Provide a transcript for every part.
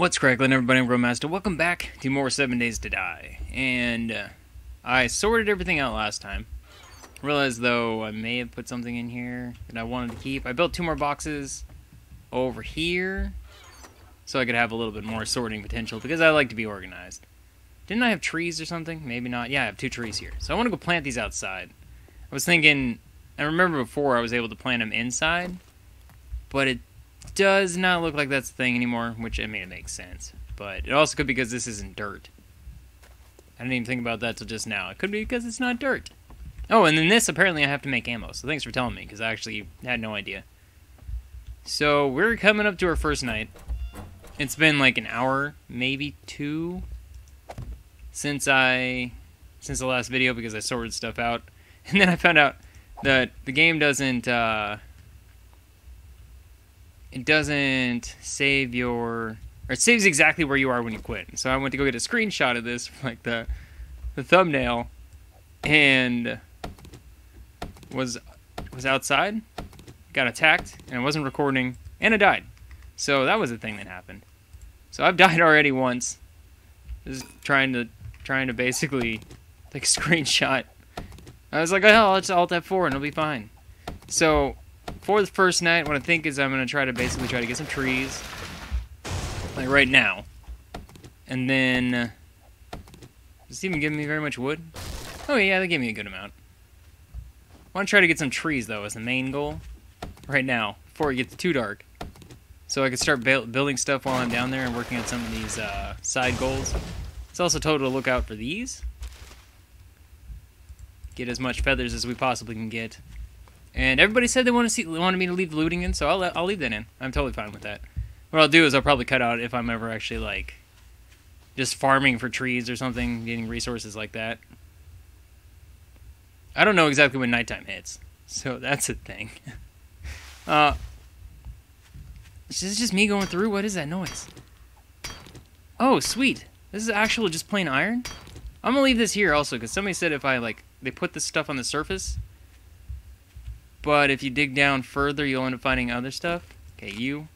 What's crackling, everybody? I'm Grillmastah. Welcome back to more Seven Days to Die. And uh, I sorted everything out last time. Realized though I may have put something in here that I wanted to keep. I built two more boxes over here so I could have a little bit more sorting potential because I like to be organized. Didn't I have trees or something? Maybe not. Yeah, I have two trees here. So I want to go plant these outside. I was thinking, I remember before I was able to plant them inside, but it does not look like that's the thing anymore, which I mean it makes sense. But it also could be because this isn't dirt. I didn't even think about that till just now. It could be because it's not dirt. Oh, and then this apparently I have to make ammo. So thanks for telling me because I actually had no idea. So we're coming up to our first night. It's been like an hour, maybe two, since I since the last video because I sorted stuff out, and then I found out that the game doesn't. Uh, it doesn't save your or it saves exactly where you are when you quit. So I went to go get a screenshot of this like the the thumbnail and was was outside, got attacked, and I wasn't recording, and I died. So that was a thing that happened. So I've died already once. Just trying to trying to basically take a screenshot. I was like, oh, let's alt F4 and it'll be fine. So for the first night, what I think is I'm going to try to basically try to get some trees. Like right now. And then... Uh, does it even give me very much wood? Oh yeah, they gave me a good amount. I want to try to get some trees, though, as the main goal. Right now, before it gets too dark. So I can start building stuff while I'm down there and working on some of these uh, side goals. It's also total to look out for these. Get as much feathers as we possibly can get. And everybody said they want to see wanted me to leave looting in, so I'll I'll leave that in. I'm totally fine with that. What I'll do is I'll probably cut out if I'm ever actually like just farming for trees or something, getting resources like that. I don't know exactly when nighttime hits, so that's a thing. uh, this is just me going through? What is that noise? Oh, sweet. This is actual just plain iron. I'm gonna leave this here also because somebody said if I like they put this stuff on the surface, but if you dig down further, you'll end up finding other stuff. Okay, you.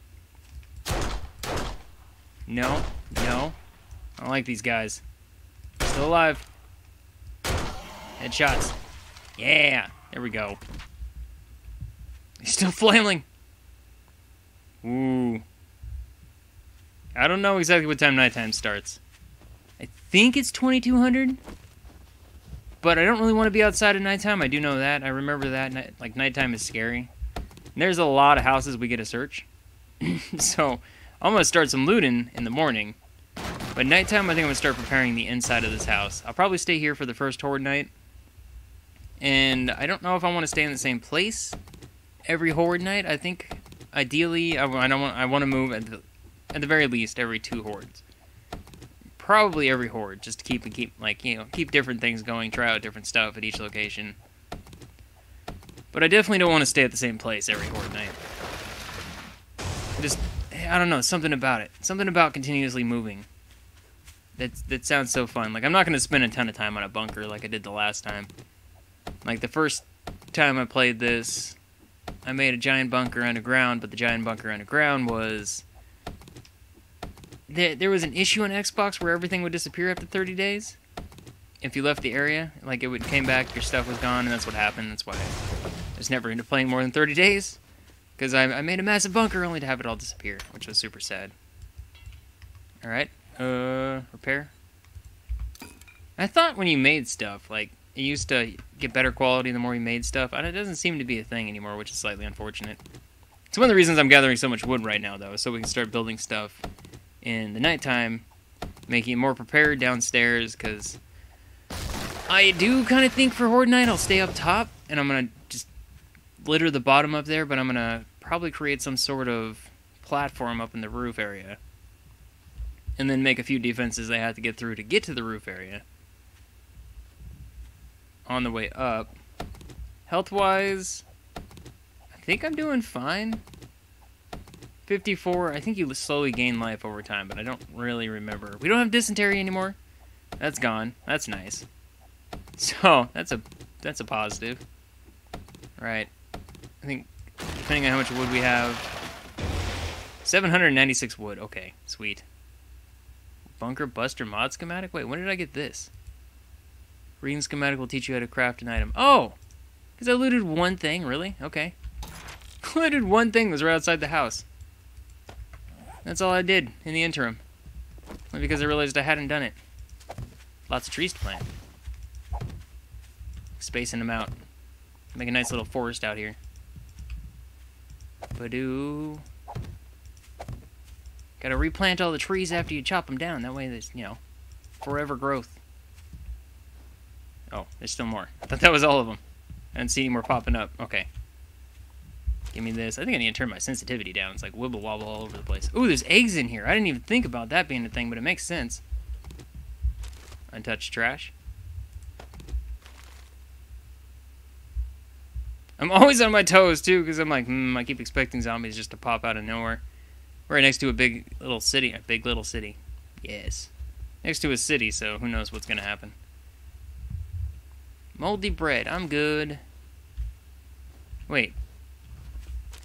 No, no. I don't like these guys. Still alive. Headshots. Yeah, there we go. He's still flailing. Ooh. I don't know exactly what time nighttime starts. I think it's 2200. But I don't really want to be outside at nighttime. I do know that. I remember that. Like, nighttime is scary. And there's a lot of houses we get to search. so, I'm going to start some looting in the morning. But nighttime, I think I'm going to start preparing the inside of this house. I'll probably stay here for the first horde night. And I don't know if I want to stay in the same place every horde night. I think, ideally, I, I don't want, I want to move at the, at the very least every two hordes probably every horde, just to keep and keep like you know keep different things going, try out different stuff at each location. But I definitely don't want to stay at the same place every horde night. Just I don't know something about it, something about continuously moving. That that sounds so fun. Like I'm not gonna spend a ton of time on a bunker like I did the last time. Like the first time I played this, I made a giant bunker underground, but the giant bunker underground was there, there was an issue on Xbox where everything would disappear after 30 days. If you left the area, like it would came back, your stuff was gone, and that's what happened. That's why I was never into playing more than 30 days. Because I, I made a massive bunker only to have it all disappear, which was super sad. Alright, uh, repair. I thought when you made stuff, like, it used to get better quality the more you made stuff, and it doesn't seem to be a thing anymore, which is slightly unfortunate. It's one of the reasons I'm gathering so much wood right now, though, so we can start building stuff in the nighttime, making it more prepared downstairs, because I do kind of think for Horde Night I'll stay up top, and I'm going to just litter the bottom up there, but I'm going to probably create some sort of platform up in the roof area. And then make a few defenses I have to get through to get to the roof area. On the way up. Health-wise, I think I'm doing fine. 54, I think you slowly gain life over time, but I don't really remember. We don't have dysentery anymore. That's gone. That's nice. So, that's a that's a positive. Right. I think, depending on how much wood we have... 796 wood. Okay, sweet. Bunker Buster mod schematic? Wait, when did I get this? Reading schematic will teach you how to craft an item. Oh! Because I looted one thing, really? Okay. looted one thing that was right outside the house. That's all I did in the interim. Only because I realized I hadn't done it. Lots of trees to plant. Spacing them out. Make a nice little forest out here. Badoo. Gotta replant all the trees after you chop them down. That way there's, you know, forever growth. Oh, there's still more. I thought that was all of them. I didn't see any more popping up. Okay. Give me this. I think I need to turn my sensitivity down. It's like wibble wobble all over the place. Ooh, there's eggs in here. I didn't even think about that being a thing, but it makes sense. Untouched trash. I'm always on my toes, too, because I'm like, hmm, I keep expecting zombies just to pop out of nowhere. Right next to a big little city. A big little city. Yes. Next to a city, so who knows what's going to happen. Moldy bread. I'm good. Wait.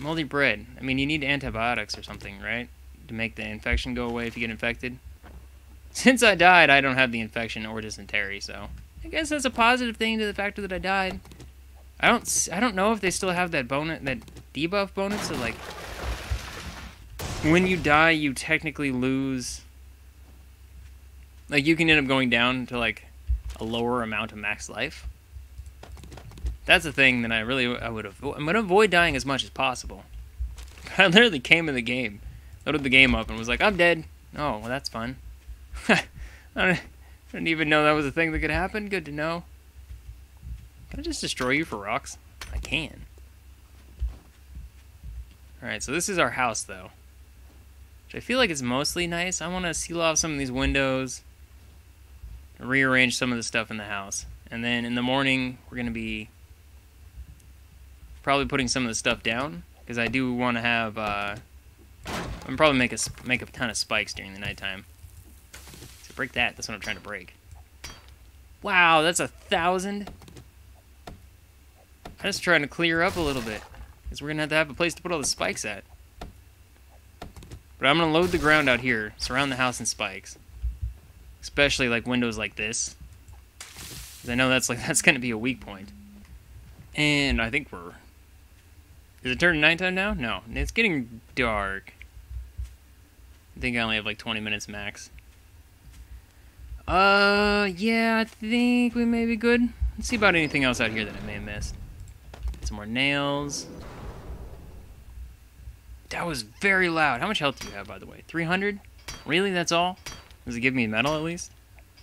Moldy bread. I mean, you need antibiotics or something, right? To make the infection go away if you get infected. Since I died, I don't have the infection or dysentery, so... I guess that's a positive thing to the factor that I died. I don't I don't know if they still have that bonus that debuff bonus so like when you die you technically lose like you can end up going down to like a lower amount of max life. That's the thing that I really I would avoid. I'm gonna avoid dying as much as possible. I literally came in the game, loaded the game up, and was like, I'm dead. Oh, well that's fun. I, don't, didn't even know that was a thing that could happen. Good to know. Can I just destroy you for rocks? I can. Alright, so this is our house, though. Which I feel like it's mostly nice. I want to seal off some of these windows. Rearrange some of the stuff in the house. And then in the morning, we're going to be probably putting some of the stuff down. Because I do want to have... Uh, I'm probably make a, make a ton of spikes during the nighttime. So break that. That's what I'm trying to break. Wow, that's a thousand? I'm just trying to clear up a little bit. Because we're to have to have a place to put all the spikes at. But I'm to load the ground out here, surround the house in spikes. Especially like windows like this. Because I know that's like that's to be a weak point. And I think we're... Is it turning nighttime now? No. It's getting dark. I think I only have like 20 minutes max. Uh, yeah, I think we may be good. Let's see about anything else out here that I may have missed. Some more nails. That was very loud. How much health do you have, by the way? 300? Really? That's all? Does it give me metal, at least?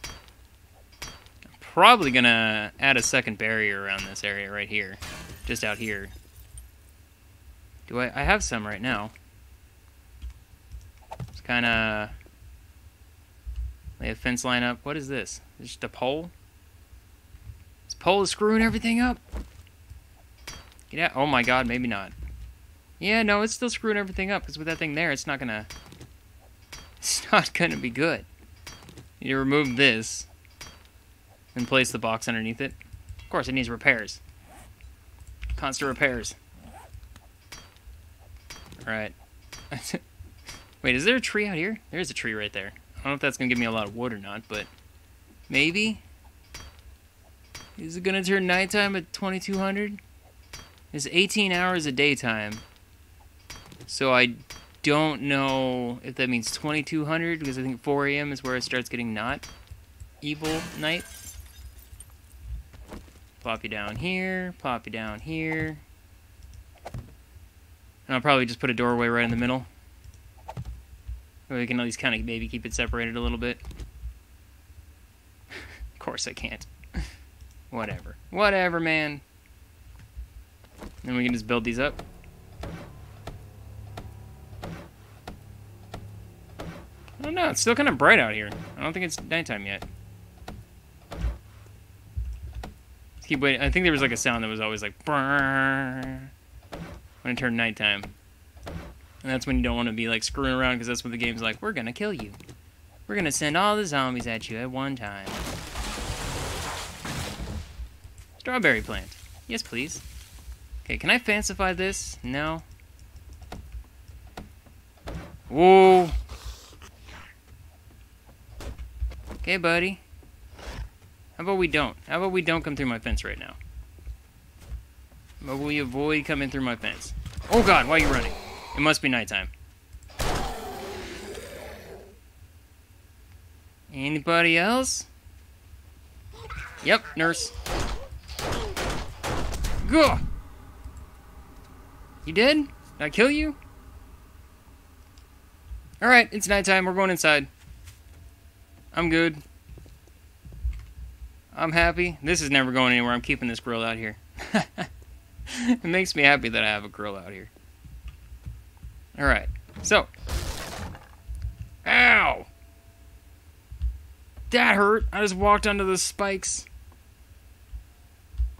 I'm probably gonna add a second barrier around this area right here. Just out here. Do I... I have some right now. It's kinda... Lay a fence line up. What is this? Is just a pole? This pole is screwing everything up. Get out. Oh my god, maybe not. Yeah, no, it's still screwing everything up, because with that thing there, it's not gonna... It's not gonna be good. You remove this, and place the box underneath it. Of course, it needs repairs. Constant repairs. Alright. Wait, is there a tree out here? There's a tree right there. I don't know if that's gonna give me a lot of wood or not, but... Maybe? Is it gonna turn nighttime at 2200? It's 18 hours of daytime. So I don't know if that means 2200 because I think 4 a.m. is where it starts getting not evil night. Plop you down here, plop you down here. And I'll probably just put a doorway right in the middle. Or we can at least kind of maybe keep it separated a little bit. of course I can't. Whatever. Whatever, man. Then we can just build these up. I don't know, it's still kind of bright out here. I don't think it's nighttime yet. Let's keep waiting. I think there was like a sound that was always like when it turned nighttime. And that's when you don't want to be like screwing around because that's when the game's like, we're gonna kill you. We're gonna send all the zombies at you at one time. Strawberry plant. Yes, please. Okay, can I fancify this? No. Whoa. Okay, buddy. How about we don't? How about we don't come through my fence right now? But will you avoid coming through my fence? Oh god, why are you running? It must be nighttime. Anybody else? Yep, nurse. Go! You did? Did I kill you? Alright, it's nighttime. We're going inside. I'm good. I'm happy. This is never going anywhere. I'm keeping this grill out here. it makes me happy that I have a grill out here. Alright, so. Ow! That hurt. I just walked onto the spikes.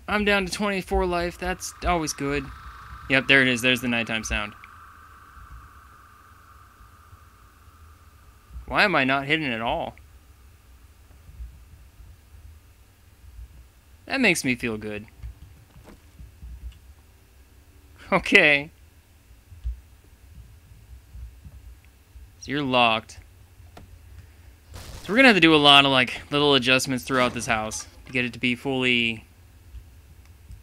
I'm down to 24 life. That's always good. Yep, there it is. There's the nighttime sound. Why am I not hidden at all? That makes me feel good. Okay. So you're locked. So we're gonna have to do a lot of like little adjustments throughout this house to get it to be fully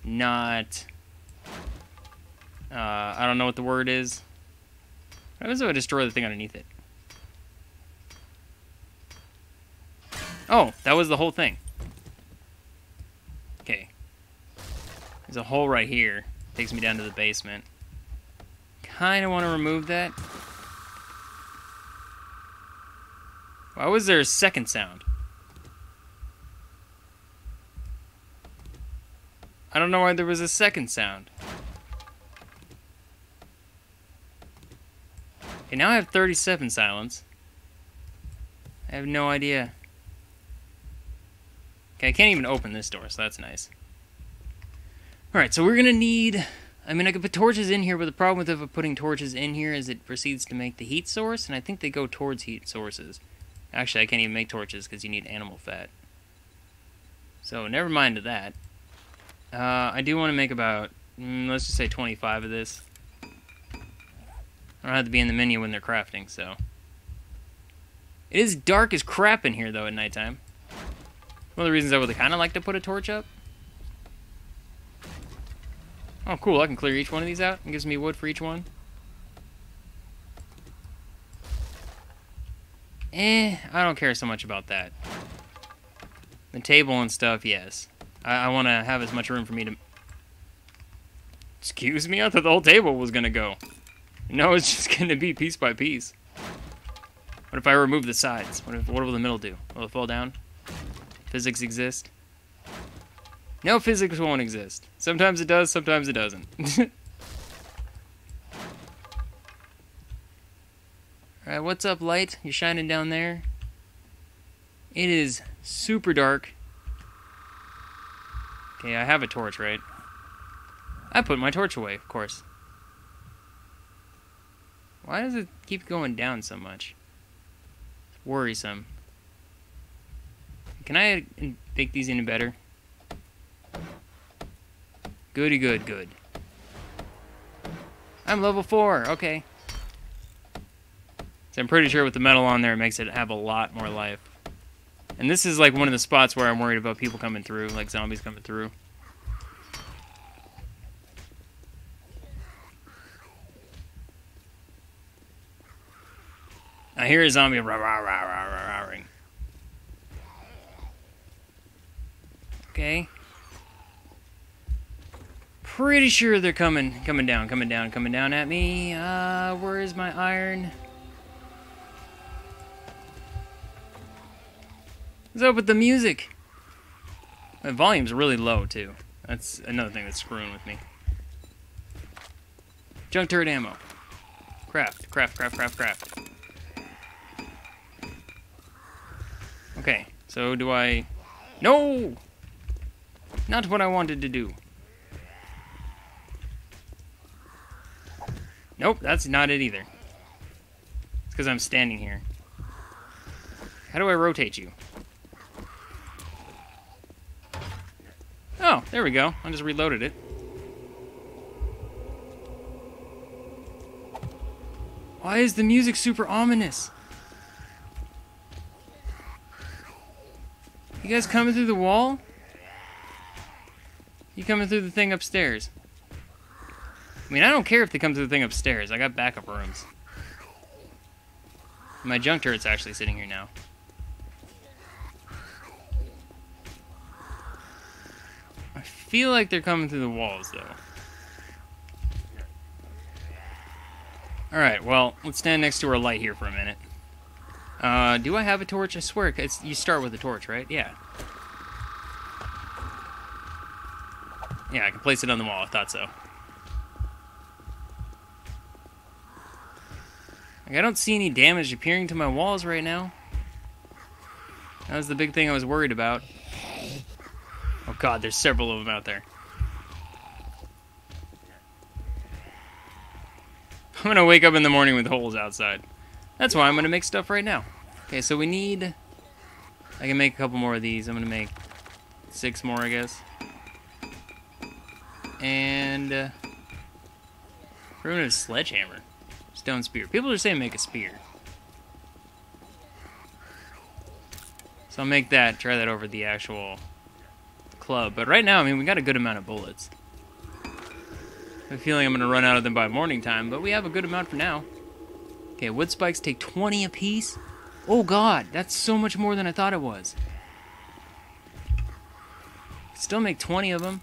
not uh, I don't know what the word is. What happens if I destroy the thing underneath it? Oh, that was the whole thing. Okay. There's a hole right here. Takes me down to the basement. Kinda want to remove that. Why was there a second sound? I don't know why there was a second sound. Okay, now I have 37 silence. I have no idea. Okay, I can't even open this door, so that's nice. Alright, so we're gonna need... I mean, I could put torches in here, but the problem with putting torches in here is it proceeds to make the heat source, and I think they go towards heat sources. Actually, I can't even make torches because you need animal fat. So, never mind that. Uh, I do want to make about, mm, let's just say 25 of this. I don't have to be in the menu when they're crafting, so. It is dark as crap in here, though, at nighttime. One of the reasons I would kind of like to put a torch up. Oh, cool. I can clear each one of these out. It gives me wood for each one. Eh, I don't care so much about that. The table and stuff, yes. I, I want to have as much room for me to... Excuse me? I thought the whole table was going to go. No, it's just going to be piece by piece. What if I remove the sides? What, if, what will the middle do? Will it fall down? Physics exist? No, physics won't exist. Sometimes it does, sometimes it doesn't. Alright, what's up, light? You're shining down there. It is super dark. Okay, I have a torch, right? I put my torch away, of course. Why does it keep going down so much? It's worrisome. Can I make these any better? Goody good, good. I'm level 4, okay. So I'm pretty sure with the metal on there it makes it have a lot more life. And this is like one of the spots where I'm worried about people coming through, like zombies coming through. I hear a zombie rah rah rah rah rah rah. Okay. Pretty sure they're coming, coming down, coming down, coming down at me. Uh, where is my iron? What's up with the music? My volume's really low, too. That's another thing that's screwing with me. Junk turret ammo. Craft, craft, craft, craft, craft. Okay, so do I... No! Not what I wanted to do. Nope, that's not it either. It's because I'm standing here. How do I rotate you? Oh, there we go. I just reloaded it. Why is the music super ominous? You guys coming through the wall? You coming through the thing upstairs? I mean, I don't care if they come through the thing upstairs. I got backup rooms. My junk turret's actually sitting here now. I feel like they're coming through the walls, though. Alright, well, let's stand next to our light here for a minute. Uh, do I have a torch? I swear, it's, you start with a torch, right? Yeah. Yeah, I can place it on the wall. I thought so. Like, I don't see any damage appearing to my walls right now. That was the big thing I was worried about. Oh god, there's several of them out there. I'm gonna wake up in the morning with holes outside. That's why I'm gonna make stuff right now. Okay, so we need... I can make a couple more of these. I'm gonna make six more, I guess. And... Uh, primitive sledgehammer. Stone spear. People are saying make a spear. So I'll make that, try that over the actual club. But right now, I mean, we got a good amount of bullets. I have a feeling I'm going to run out of them by morning time, but we have a good amount for now. Okay, wood spikes take 20 apiece. Oh god, that's so much more than I thought it was. Still make 20 of them.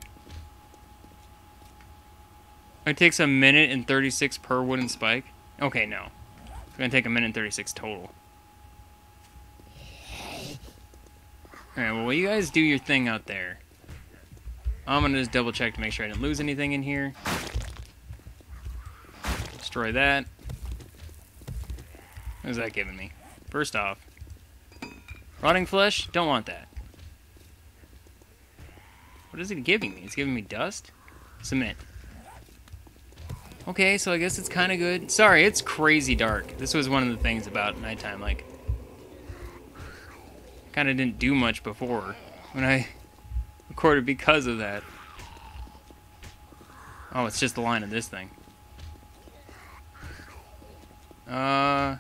It takes a minute and 36 per wooden spike. Okay, no. It's gonna take a minute and 36 total. Alright, well, you guys do your thing out there. I'm gonna just double check to make sure I didn't lose anything in here. Destroy that. What is that giving me? First off, rotting flesh, don't want that. What is it giving me? It's giving me dust? Cement. Okay, so I guess it's kind of good. Sorry, it's crazy dark. This was one of the things about nighttime, like... kind of didn't do much before when I recorded because of that. Oh, it's just the line of this thing. Uh...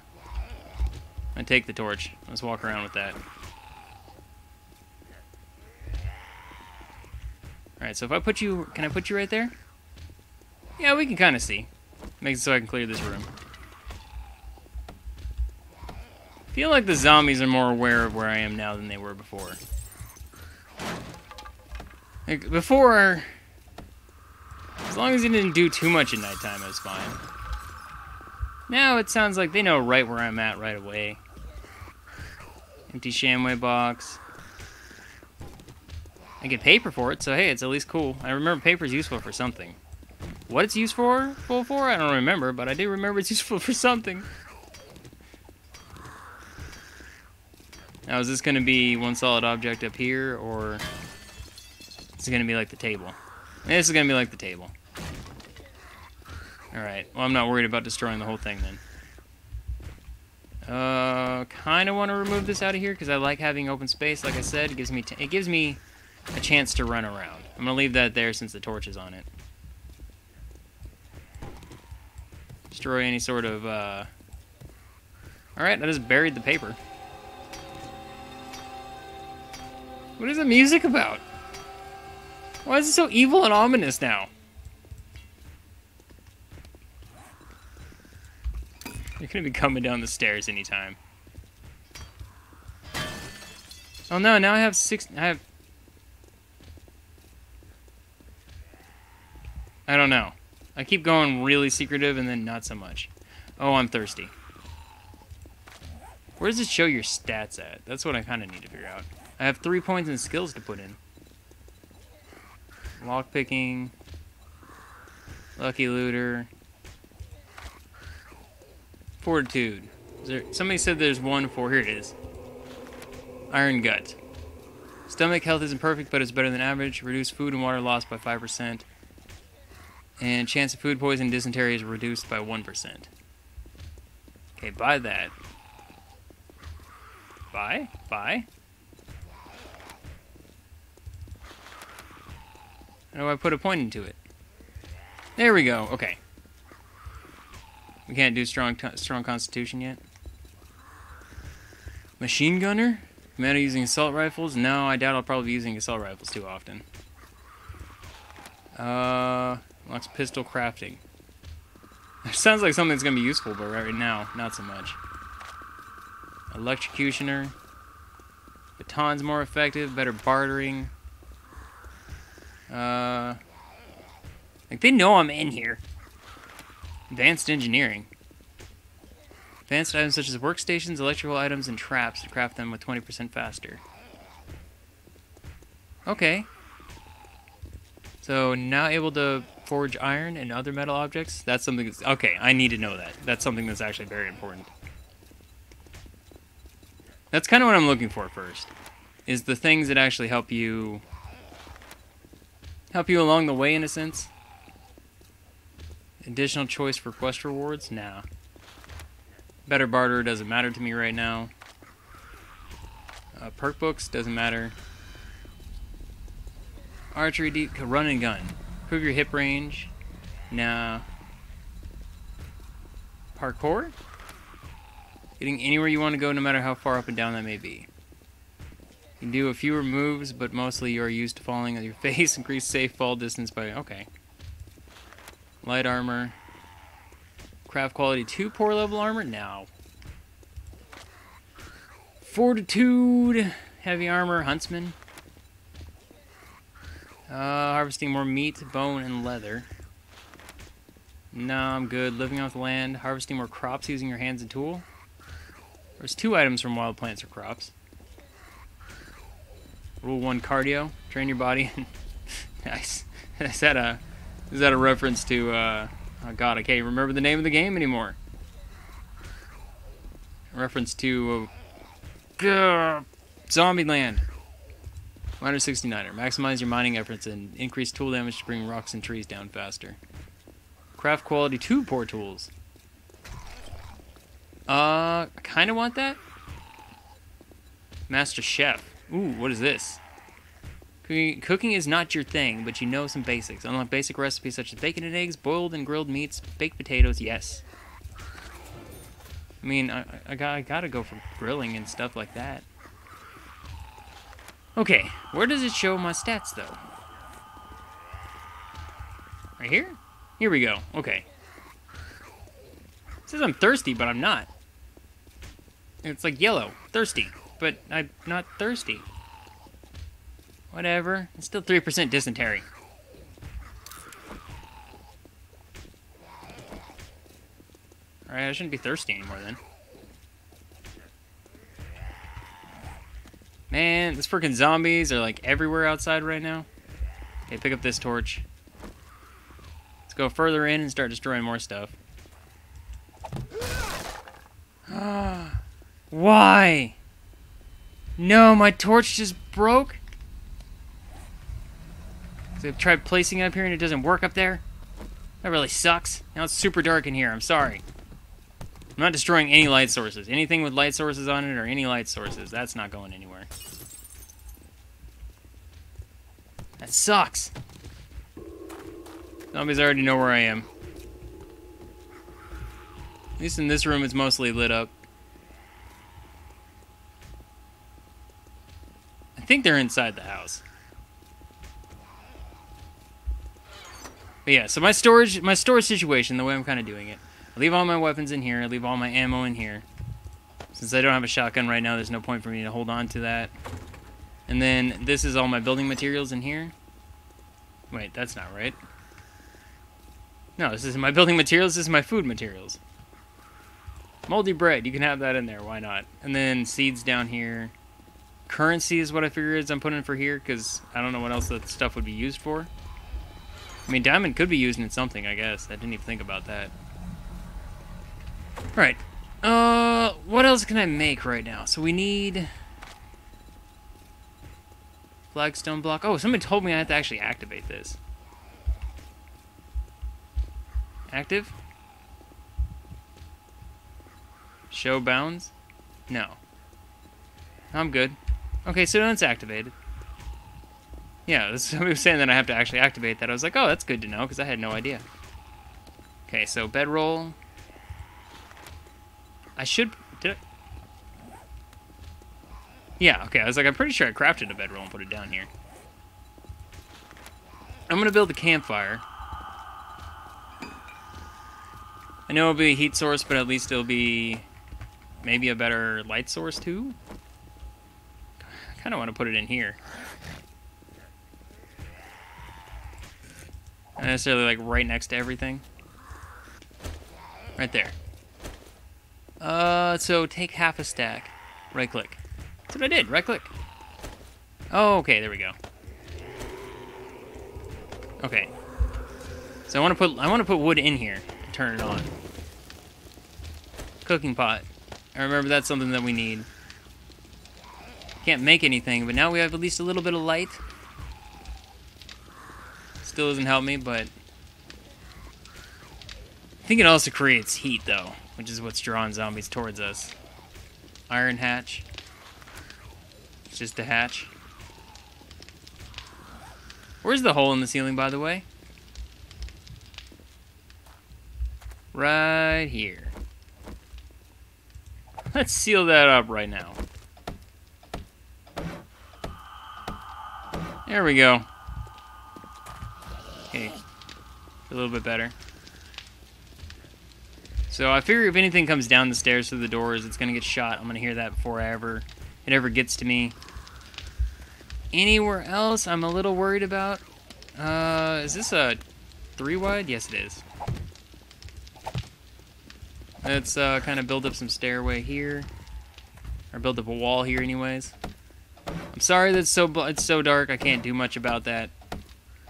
I take the torch. Let's walk around with that. Alright, so if I put you... Can I put you right there? Yeah, we can kind of see. Makes it so I can clear this room. feel like the zombies are more aware of where I am now than they were before. Like, before... As long as it didn't do too much at nighttime, it was fine. Now it sounds like they know right where I'm at right away. Empty Shamway box. I get paper for it, so hey, it's at least cool. I remember paper's useful for something. What it's used for, for, I don't remember, but I do remember it's useful for something. Now, is this going to be one solid object up here, or is it going to be like the table? This is going to be like the table. Alright, well, I'm not worried about destroying the whole thing, then. Uh, kind of want to remove this out of here, because I like having open space, like I said. It gives me, it gives me a chance to run around. I'm going to leave that there since the torch is on it. Destroy any sort of, uh... Alright, I just buried the paper. What is the music about? Why is it so evil and ominous now? You're gonna be coming down the stairs anytime. Oh no, now I have six... I have... I don't know. I keep going really secretive and then not so much. Oh, I'm thirsty. Where does it show your stats at? That's what I kind of need to figure out. I have three points and skills to put in. Lockpicking. Lucky looter. Fortitude. There, somebody said there's one for, here it is. Iron Gut. Stomach health isn't perfect, but it's better than average. Reduce food and water loss by 5%. And chance of food poison dysentery is reduced by 1%. Okay, buy that. Buy? Buy? How do I put a point into it? There we go. Okay. We can't do strong strong constitution yet. Machine gunner? Commando using assault rifles? No, I doubt I'll probably be using assault rifles too often. Uh, locks pistol crafting. sounds like something that's going to be useful, but right now, not so much. Electrocutioner. Baton's more effective, better bartering. Uh, like, they know I'm in here. Advanced engineering. Advanced items such as workstations, electrical items, and traps to craft them with 20% faster. Okay. So, now able to forge iron and other metal objects? That's something that's... Okay, I need to know that. That's something that's actually very important. That's kind of what I'm looking for first. Is the things that actually help you... Help you along the way, in a sense. Additional choice for quest rewards? Nah. Better barter doesn't matter to me right now. Uh, perk books doesn't matter. Archery deep run and gun. Improve your hip range. Nah. Parkour? Getting anywhere you want to go no matter how far up and down that may be. You can do a fewer moves, but mostly you are used to falling on your face. Increase safe fall distance by... Okay. Light armor. Craft quality 2 poor level armor? No. Fortitude. Heavy armor. Huntsman. Uh, harvesting more meat, bone, and leather. No, I'm good. Living off the land. Harvesting more crops using your hands and tool. There's two items from wild plants or crops. Rule 1 cardio. Train your body. nice. is, that a, is that a reference to... Uh, Oh god, I can't remember the name of the game anymore. Reference to uh, Zombie Land. Miner 69er. Maximize your mining efforts and increase tool damage to bring rocks and trees down faster. Craft quality 2 poor tools. Uh, I kind of want that. Master Chef. Ooh, what is this? Cooking is not your thing, but you know some basics. Unlock basic recipes such as bacon and eggs, boiled and grilled meats, baked potatoes, yes. I mean, I, I, I gotta go for grilling and stuff like that. Okay, where does it show my stats, though? Right here? Here we go. Okay. It says I'm thirsty, but I'm not. It's like yellow. Thirsty. But I'm not thirsty. Whatever. It's still 3% dysentery. Alright, I shouldn't be thirsty anymore then. Man, these freaking zombies are like everywhere outside right now. Okay, pick up this torch. Let's go further in and start destroying more stuff. Why? No, my torch just broke? So I've tried placing it up here and it doesn't work up there. That really sucks. Now it's super dark in here. I'm sorry. I'm not destroying any light sources. Anything with light sources on it or any light sources, that's not going anywhere. That sucks. Zombies already know where I am. At least in this room, it's mostly lit up. I think they're inside the house. But yeah, so my storage my storage situation, the way I'm kind of doing it, leave all my weapons in here, leave all my ammo in here. Since I don't have a shotgun right now, there's no point for me to hold on to that. And then this is all my building materials in here. Wait, that's not right. No, this isn't my building materials, this is my food materials. Moldy bread, you can have that in there, why not? And then seeds down here. Currency is what I figure is I'm putting for here, because I don't know what else that stuff would be used for. I mean, diamond could be used in something, I guess. I didn't even think about that. Right. Uh, what else can I make right now? So we need... Flagstone block. Oh, somebody told me I have to actually activate this. Active? Show bounds? No. I'm good. Okay, so it's activated. Yeah, somebody was saying that I have to actually activate that. I was like, oh, that's good to know, because I had no idea. Okay, so bedroll. I should... Did I... Yeah, okay, I was like, I'm pretty sure I crafted a bedroll and put it down here. I'm gonna build a campfire. I know it'll be a heat source, but at least it'll be maybe a better light source too. I kind of want to put it in here. Not necessarily like right next to everything. Right there. Uh, so take half a stack. Right click. That's what I did. Right click. Oh, okay. There we go. Okay. So I want to put I want to put wood in here. Turn it on. Cooking pot. I remember that's something that we need. Can't make anything, but now we have at least a little bit of light. Still doesn't help me, but I think it also creates heat though, which is what's drawing zombies towards us. Iron hatch. It's just a hatch. Where's the hole in the ceiling, by the way? Right here. Let's seal that up right now. There we go. Okay. A little bit better. So I figure if anything comes down the stairs through the doors, it's gonna get shot. I'm gonna hear that before I ever it ever gets to me. Anywhere else I'm a little worried about? Uh, is this a three wide? Yes, it is. Let's uh, kind of build up some stairway here, or build up a wall here, anyways. I'm sorry that it's so it's so dark. I can't do much about that.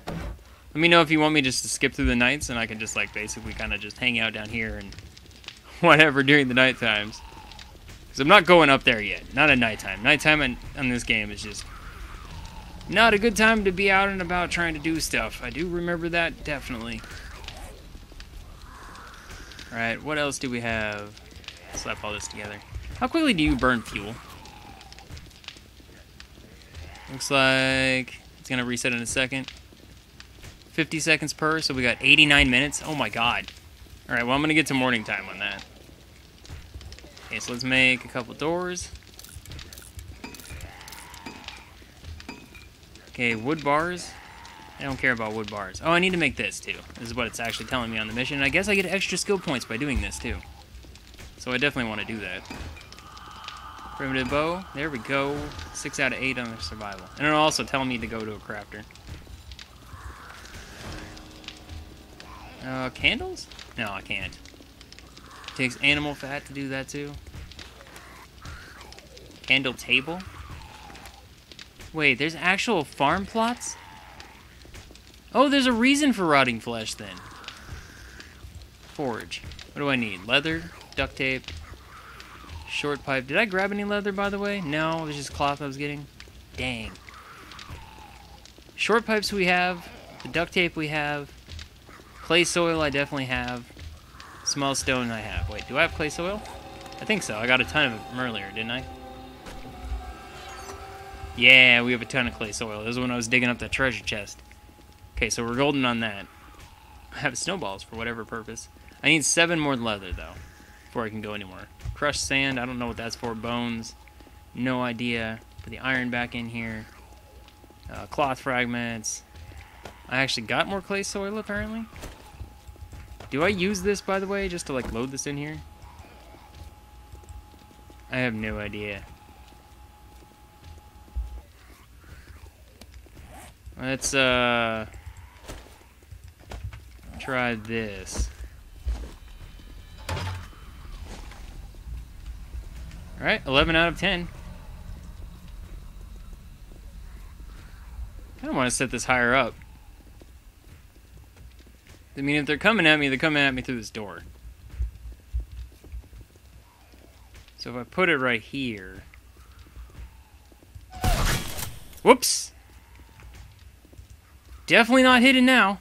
Let me know if you want me just to skip through the nights, and I can just like basically kind of just hang out down here and whatever during the night times. Because I'm not going up there yet. Not at nighttime. Nighttime on, on this game is just not a good time to be out and about trying to do stuff. I do remember that, definitely. Alright, what else do we have? Slap all this together. How quickly do you burn fuel? Looks like it's going to reset in a second. 50 seconds per, so we got 89 minutes. Oh my god. Alright, well I'm going to get to morning time on that. Okay, so let's make a couple doors. Okay, wood bars. I don't care about wood bars. Oh, I need to make this, too. This is what it's actually telling me on the mission. I guess I get extra skill points by doing this, too. So I definitely want to do that. Primitive bow. There we go. 6 out of 8 on the survival. And it'll also tell me to go to a crafter. Uh, candles? No, I can't. Takes animal fat to do that, too. Candle table? Wait, there's actual farm plots? Oh, there's a reason for rotting flesh then. Forge. What do I need? Leather, duct tape, short pipe. Did I grab any leather, by the way? No, it was just cloth I was getting. Dang. Short pipes we have. The duct tape we have. Clay soil I definitely have. Small stone I have. Wait, do I have clay soil? I think so. I got a ton of them earlier, didn't I? Yeah, we have a ton of clay soil. This is when I was digging up that treasure chest. Okay, so we're golden on that. I have snowballs for whatever purpose. I need seven more leather, though, before I can go anymore. Crushed sand, I don't know what that's for. Bones, no idea. Put the iron back in here. Uh, cloth fragments. I actually got more clay soil, apparently. Do I use this, by the way, just to, like, load this in here? I have no idea. Let's, uh... Try this. Alright, 11 out of 10. I don't want to set this higher up. I mean, if they're coming at me, they're coming at me through this door. So if I put it right here... Whoops! Definitely not hidden now.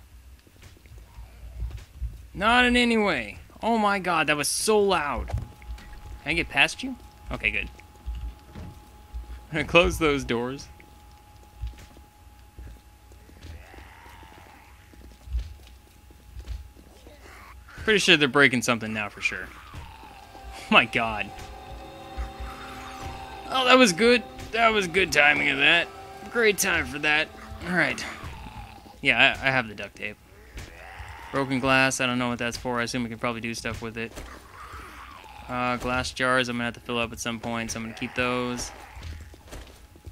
Not in any way. Oh my god, that was so loud. Can I get past you? Okay, good. I'm gonna close those doors. Pretty sure they're breaking something now for sure. Oh my god. Oh, that was good. That was good timing of that. Great time for that. Alright. Yeah, I, I have the duct tape. Broken glass, I don't know what that's for. I assume we can probably do stuff with it. Uh, glass jars, I'm gonna have to fill up at some point, so I'm gonna keep those.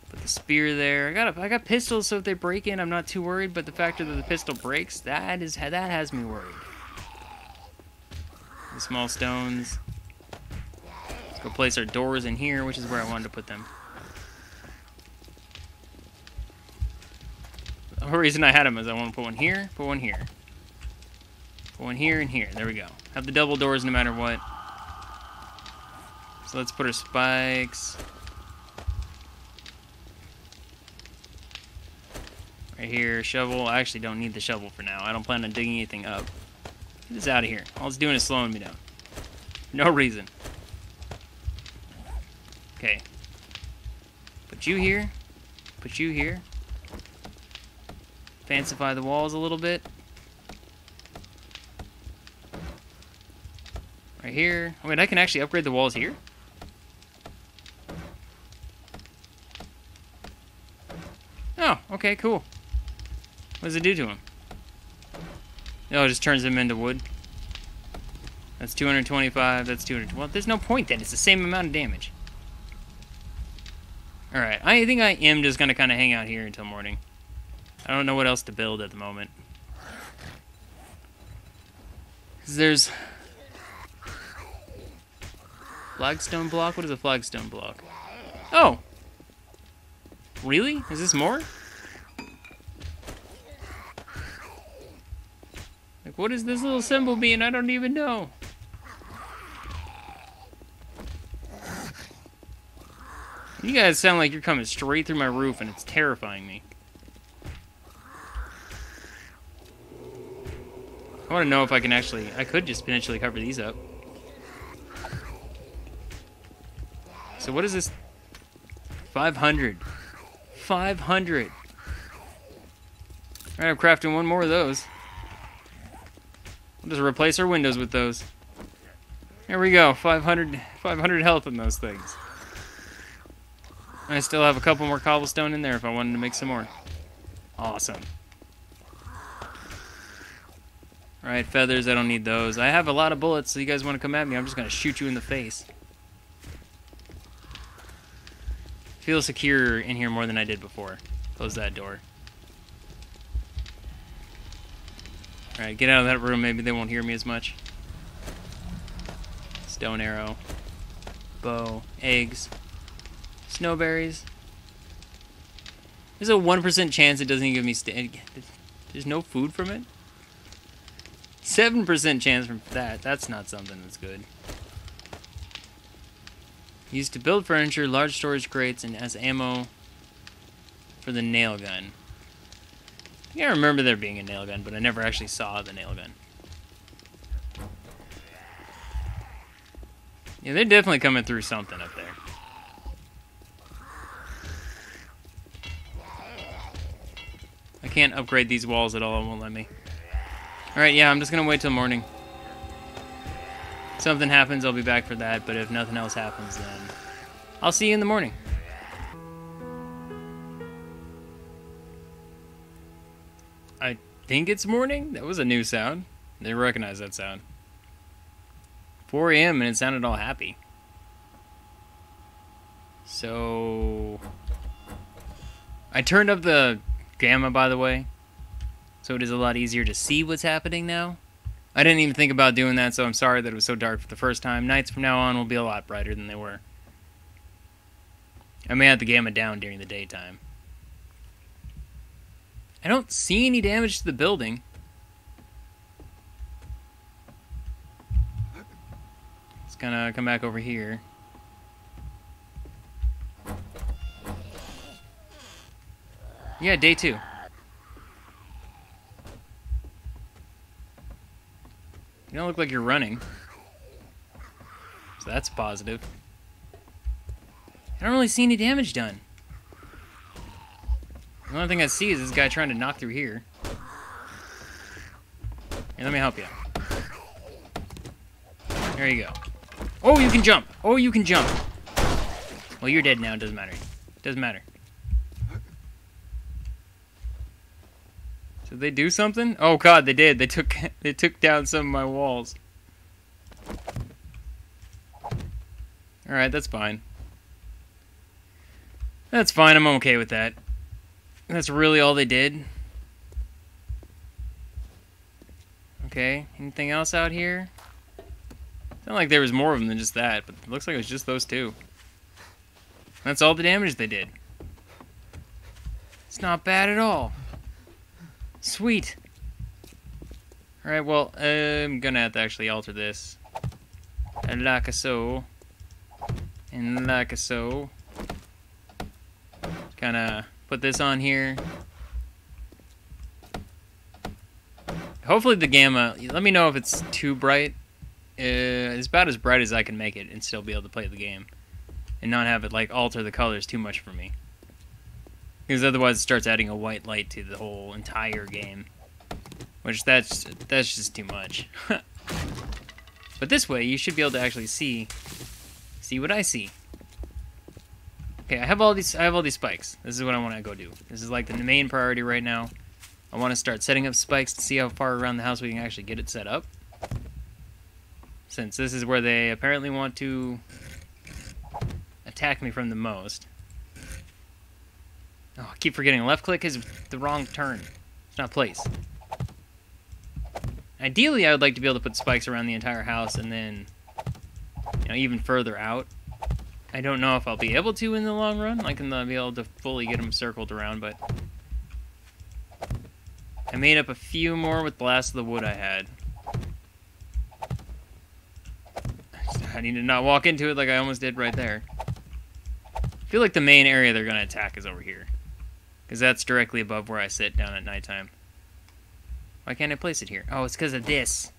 Put the spear there. I got a, I got pistols, so if they break in, I'm not too worried. But the fact that the pistol breaks, that is that has me worried. Small stones. Let's go place our doors in here, which is where I wanted to put them. The whole reason I had them is I want to put one here, put one here. Put one here and here. There we go. Have the double doors no matter what. So let's put our spikes. Right here, shovel. I actually don't need the shovel for now. I don't plan on digging anything up. Get this out of here. All it's doing is slowing me down. No reason. Okay. Put you here. Put you here. Fancify the walls a little bit. Right here. Oh, I mean, I can actually upgrade the walls here. Oh, okay, cool. What does it do to him? Oh, it just turns them into wood. That's 225, that's 200. Well, there's no point then. It's the same amount of damage. Alright, I think I am just going to kind of hang out here until morning. I don't know what else to build at the moment. Because there's... Flagstone block? What is a flagstone block? Oh! Really? Is this more? What is this little symbol mean? I don't even know. You guys sound like you're coming straight through my roof and it's terrifying me. I want to know if I can actually... I could just potentially cover these up. So what is this? 500. 500. Alright, I'm crafting one more of those. I'll just replace our windows with those. There we go. 500, 500 health in those things. I still have a couple more cobblestone in there if I wanted to make some more. Awesome. Alright, feathers, I don't need those. I have a lot of bullets, so you guys want to come at me, I'm just going to shoot you in the face. Feel secure in here more than I did before. Close that door. Alright, get out of that room, maybe they won't hear me as much. Stone arrow. Bow. Eggs. Snowberries. There's a 1% chance it doesn't give me... There's no food from it? 7% chance from that. That's not something that's good. Used to build furniture, large storage crates, and as ammo for the nail gun. I can't remember there being a nail gun, but I never actually saw the nail gun. Yeah, they're definitely coming through something up there. I can't upgrade these walls at all, it won't let me. Alright, yeah, I'm just gonna wait till morning. Something happens, I'll be back for that, but if nothing else happens, then I'll see you in the morning. Think it's morning? That was a new sound. They recognize that sound. 4 a.m. and it sounded all happy. So... I turned up the gamma, by the way. So it is a lot easier to see what's happening now. I didn't even think about doing that, so I'm sorry that it was so dark for the first time. Nights from now on will be a lot brighter than they were. I may have the gamma down during the daytime. I don't see any damage to the building. It's gonna come back over here. Yeah, day two. You don't look like you're running. So that's positive. I don't really see any damage done. The only thing I see is this guy trying to knock through here. Let me help you. There you go. Oh, you can jump! Oh, you can jump! Well, you're dead now, it doesn't matter. It Doesn't matter. Did they do something? Oh god, they did. They took they took down some of my walls. Alright, that's fine. That's fine, I'm okay with that. That's really all they did. Okay, anything else out here? Sound like there was more of them than just that, but it looks like it was just those two. That's all the damage they did. It's not bad at all. Sweet. Alright, well, I'm gonna have to actually alter this. Like so. And like so. Kinda put this on here. Hopefully the gamma, let me know if it's too bright. Uh, it's about as bright as I can make it and still be able to play the game. And not have it like alter the colors too much for me. Because otherwise it starts adding a white light to the whole entire game. Which that's that's just too much. but this way you should be able to actually see see what I see. Okay, I have all these I have all these spikes. This is what I want to go do. This is like the main priority right now. I want to start setting up spikes to see how far around the house we can actually get it set up. Since this is where they apparently want to attack me from the most. Oh, I keep forgetting. Left click is the wrong turn. It's not place. Ideally, I would like to be able to put spikes around the entire house and then, you know, even further out. I don't know if I'll be able to in the long run. I can uh, be able to fully get them circled around, but I made up a few more with the last of the wood I had. I need to not walk into it like I almost did right there. I feel like the main area they're going to attack is over here. Because that's directly above where I sit down at nighttime. Why can't I place it here? Oh, it's because of this.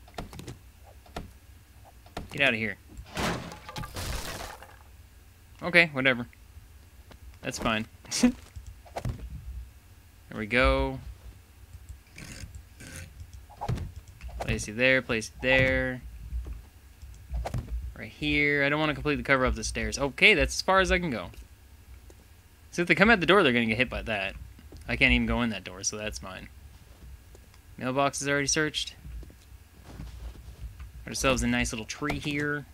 Get out of here. Okay, whatever. That's fine. there we go. Place you there, place it there. Right here. I don't want to completely cover up the stairs. Okay, that's as far as I can go. So if they come at the door, they're going to get hit by that. I can't even go in that door, so that's fine. Mailbox is already searched. Ourselves a nice little tree here.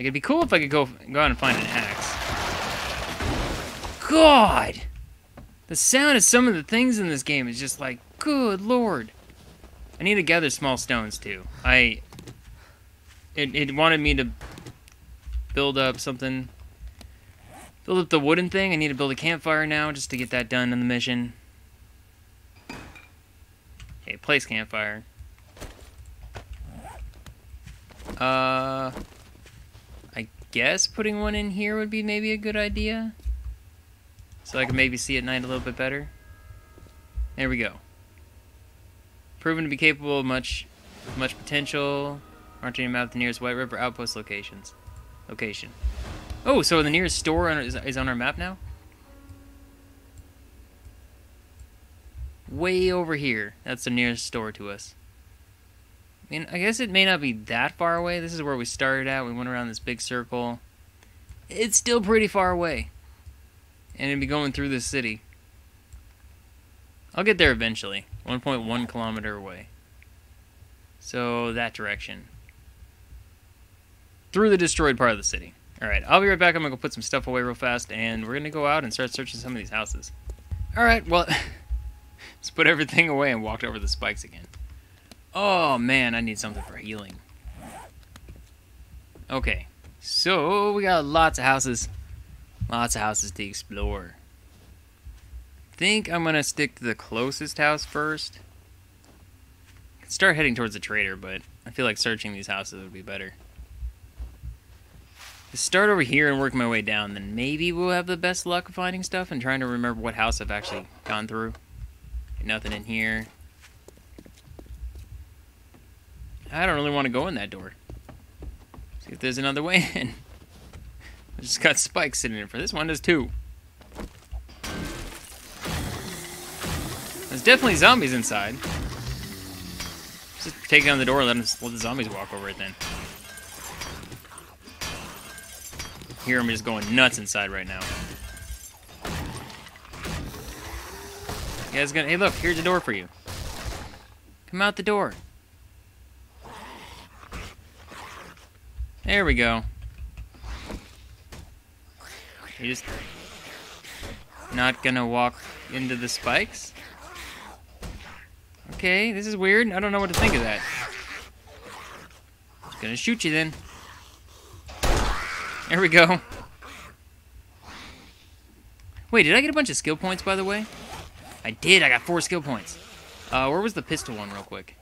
Like, it'd be cool if I could go, go out and find an axe. God! The sound of some of the things in this game is just like, good lord. I need to gather small stones too. I it it wanted me to build up something. Build up the wooden thing. I need to build a campfire now just to get that done in the mission. Okay, place campfire. Uh guess putting one in here would be maybe a good idea. So I can maybe see at night a little bit better. There we go. Proven to be capable of much, much potential. Marching him out the nearest White River outpost locations. Location. Oh, so the nearest store is, is on our map now? Way over here. That's the nearest store to us. I mean, I guess it may not be that far away. This is where we started at. We went around this big circle. It's still pretty far away. And it'd be going through the city. I'll get there eventually. 1.1 kilometer away. So, that direction. Through the destroyed part of the city. Alright, I'll be right back. I'm going to go put some stuff away real fast, and we're going to go out and start searching some of these houses. Alright, well, let's put everything away and walked over the spikes again. Oh, man, I need something for healing. Okay, so we got lots of houses. Lots of houses to explore think I'm gonna stick to the closest house first. Start heading towards the trader, but I feel like searching these houses would be better. Start over here and work my way down, then maybe we'll have the best luck finding stuff and trying to remember what house I've actually gone through. Nothing in here. I don't really want to go in that door. See if there's another way in. I just got spikes in for this one. There's two. There's definitely zombies inside. Just take down the door, let, them, let the zombies walk over it then. hear him just going nuts inside right now. You guys gonna? Hey, look, here's a door for you. Come out the door. There we go. You just not gonna walk into the spikes? Okay, this is weird. I don't know what to think of that. Just gonna shoot you then. There we go. Wait, did I get a bunch of skill points, by the way? I did. I got four skill points. Uh, where was the pistol one, real quick?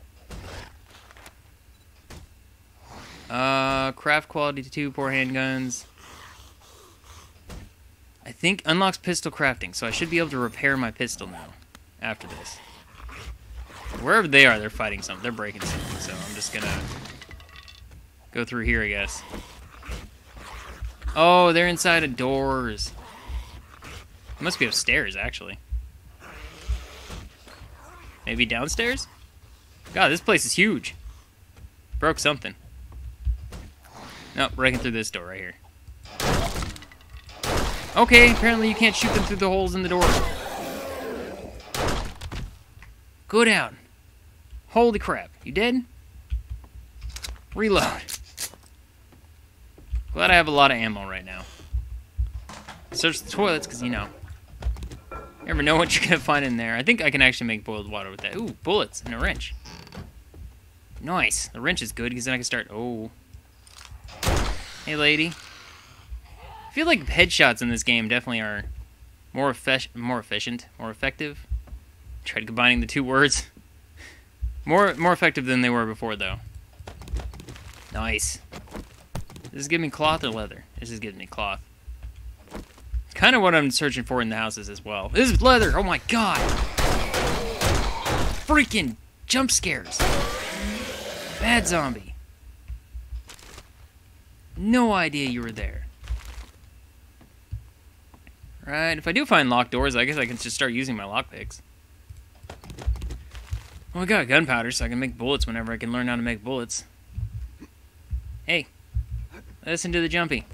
Uh, craft quality 2, four handguns. I think unlocks pistol crafting, so I should be able to repair my pistol now after this. Wherever they are, they're fighting something. They're breaking something, so I'm just gonna go through here, I guess. Oh, they're inside of doors. It must be upstairs, actually. Maybe downstairs? God, this place is huge. Broke something. Nope, breaking through this door right here. Okay, apparently you can't shoot them through the holes in the door. Go down. Holy crap, you dead? Reload. Glad I have a lot of ammo right now. Search the toilets, because, you know, you never know what you're going to find in there. I think I can actually make boiled water with that. Ooh, bullets and a wrench. Nice. The wrench is good, because then I can start... Oh. Hey, lady. I feel like headshots in this game definitely are more, effe more efficient, more effective. Tried combining the two words. More, more effective than they were before, though. Nice. This is giving me cloth or leather? This is giving me cloth. Kind of what I'm searching for in the houses as well. This is leather! Oh my god! Freaking jump scares! Bad zombie. No idea you were there. Right, if I do find locked doors, I guess I can just start using my lockpicks. Well, I got gunpowder, so I can make bullets whenever I can learn how to make bullets. Hey, listen to the jumpy.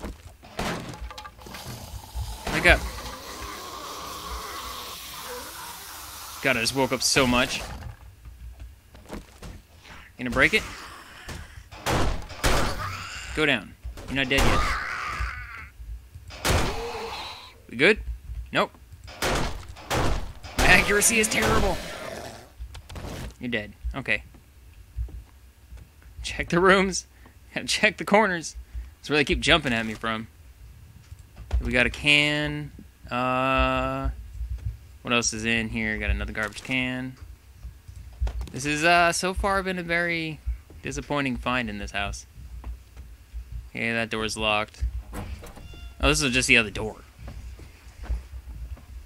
Wake up. God, I just woke up so much. Gonna break it? Go down. You're not dead yet. We good? Nope. My accuracy is terrible. You're dead. Okay. Check the rooms. Gotta check the corners. That's where they keep jumping at me from. We got a can. Uh, what else is in here? Got another garbage can. This is uh, so far been a very disappointing find in this house. Okay, that door's locked. Oh, this is just the other door.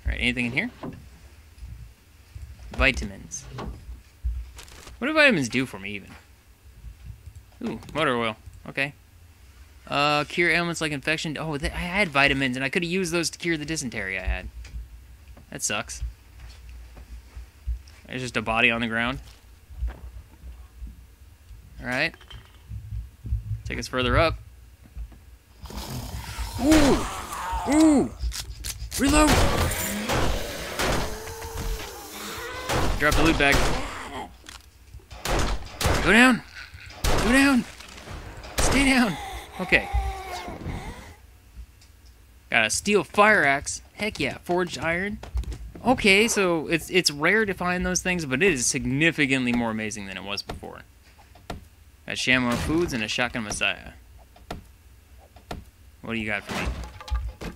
Alright, anything in here? Vitamins. What do vitamins do for me, even? Ooh, motor oil. Okay. Uh, cure ailments like infection. Oh, I had vitamins, and I could have used those to cure the dysentery I had. That sucks. There's just a body on the ground. Alright. Take us further up. Ooh! Ooh! Reload! Drop the loot bag. Go down! Go down! Stay down! Okay. Got a steel fire axe. Heck yeah, forged iron. Okay, so it's it's rare to find those things, but it is significantly more amazing than it was before. Got Shamway Foods and a Shotgun Messiah. What do you got for me?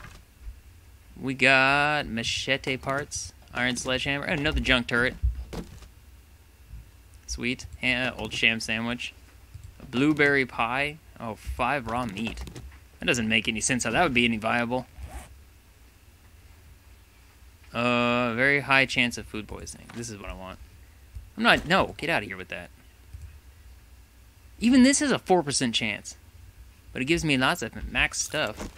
We got machete parts, iron sledgehammer, oh, another junk turret. Sweet. Yeah, old sham sandwich. A blueberry pie. Oh, five raw meat. That doesn't make any sense how that would be any viable. Uh, very high chance of food poisoning. This is what I want. I'm not, no, get out of here with that. Even this has a 4% chance. But it gives me lots of max stuff.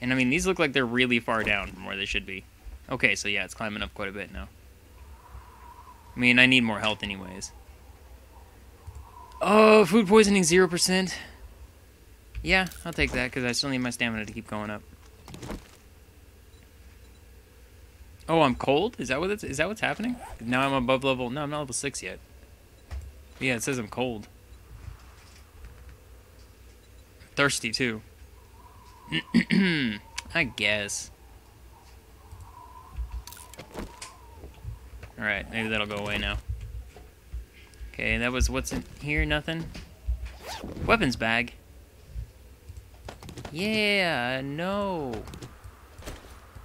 And I mean, these look like they're really far down from where they should be. Okay, so yeah, it's climbing up quite a bit now. I mean, I need more health anyways. Oh, food poisoning 0%. Yeah, I'll take that, because I still need my stamina to keep going up. Oh, I'm cold? Is that what it's, is that what's happening? Now I'm above level... No, I'm not level 6 yet. Yeah, it says I'm cold. Thirsty, too. I guess. Alright, maybe that'll go away now. Okay, that was what's in here? Nothing? Weapons bag. Yeah, no.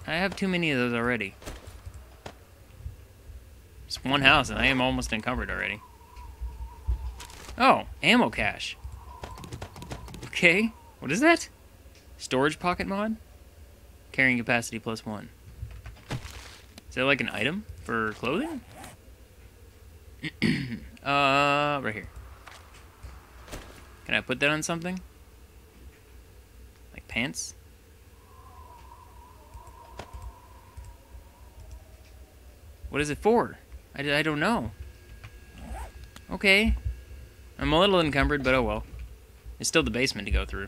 I have too many of those already. It's one house and I am almost encumbered already. Oh, ammo cache. Okay, what is that? Storage pocket mod? Carrying capacity plus one. Is that like an item for clothing? uh, right here. Can I put that on something? Like pants? What is it for? I, I don't know. Okay. I'm a little encumbered, but oh well. It's still the basement to go through.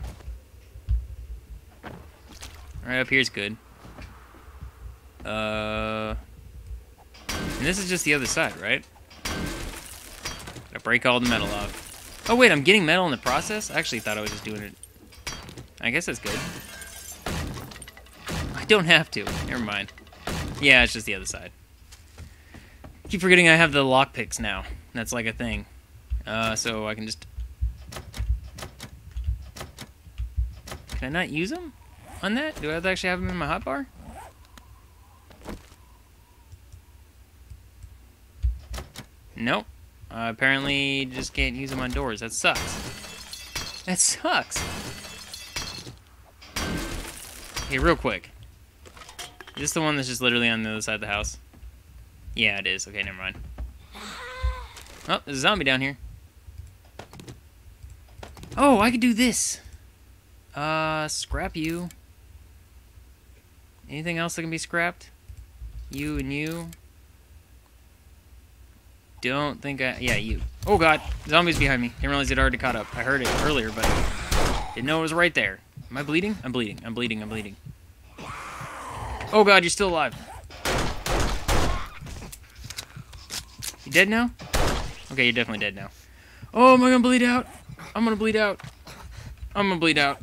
Right up here's good. Uh, and this is just the other side, right? Gotta break all the metal off. Oh wait, I'm getting metal in the process? I actually thought I was just doing it. I guess that's good. I don't have to. Never mind. Yeah, it's just the other side. keep forgetting I have the lockpicks now. That's like a thing. Uh, so I can just... Can I not use them? on that? Do I have to actually have them in my hotbar? Nope. Uh, apparently, just can't use them on doors. That sucks. That sucks. Okay, real quick. Is this the one that's just literally on the other side of the house? Yeah, it is. Okay, never mind. Oh, there's a zombie down here. Oh, I could do this. Uh, scrap you. Anything else that can be scrapped? You and you. Don't think I... Yeah, you. Oh, God. Zombies behind me. Didn't realize it already caught up. I heard it earlier, but didn't know it was right there. Am I bleeding? I'm bleeding. I'm bleeding. I'm bleeding. Oh, God. You're still alive. You dead now? Okay, you're definitely dead now. Oh, am I gonna bleed out? I'm gonna bleed out. I'm gonna bleed out.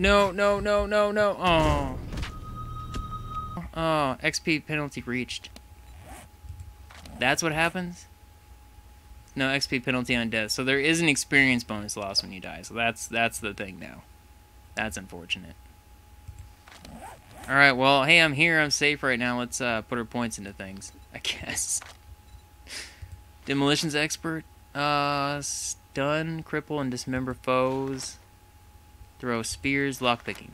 No, no, no, no, no. Oh. Oh, XP penalty reached. That's what happens? No XP penalty on death. So there is an experience bonus loss when you die. So that's that's the thing now. That's unfortunate. Alright, well, hey, I'm here. I'm safe right now. Let's uh, put our points into things, I guess. Demolitions expert. Uh, stun, cripple, and dismember foes. Throw spears, lockpicking.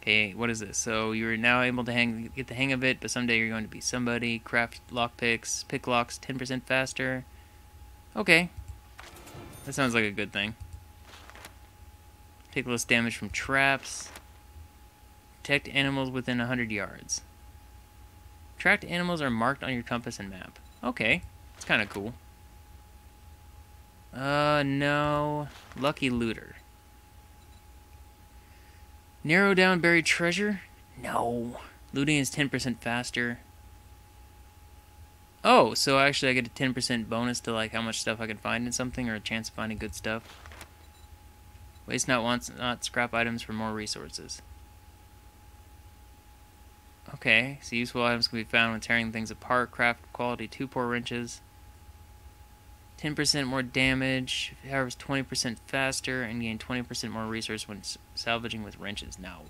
Okay, what is this? So you're now able to hang, get the hang of it, but someday you're going to be somebody. Craft lockpicks, pick locks 10% faster. Okay. That sounds like a good thing. Take less damage from traps. Detect animals within 100 yards. Tracked animals are marked on your compass and map. Okay, it's kind of cool. Uh, no. Lucky Looter. Narrow down buried treasure? No. Looting is 10% faster. Oh, so actually I get a 10% bonus to like how much stuff I can find in something or a chance of finding good stuff. Waste not wants not scrap items for more resources. Okay, so useful items can be found when tearing things apart. Craft quality 2 poor wrenches. 10% more damage, harvest 20% faster, and gain 20% more resource when salvaging with wrenches. Now,